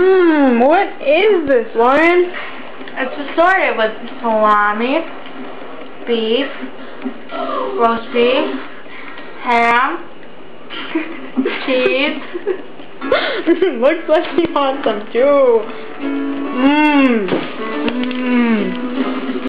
Mmm, what is this, Lauren? It's assorted with salami, beef, roast beef, ham, cheese. Looks like he wants some too. Mmm.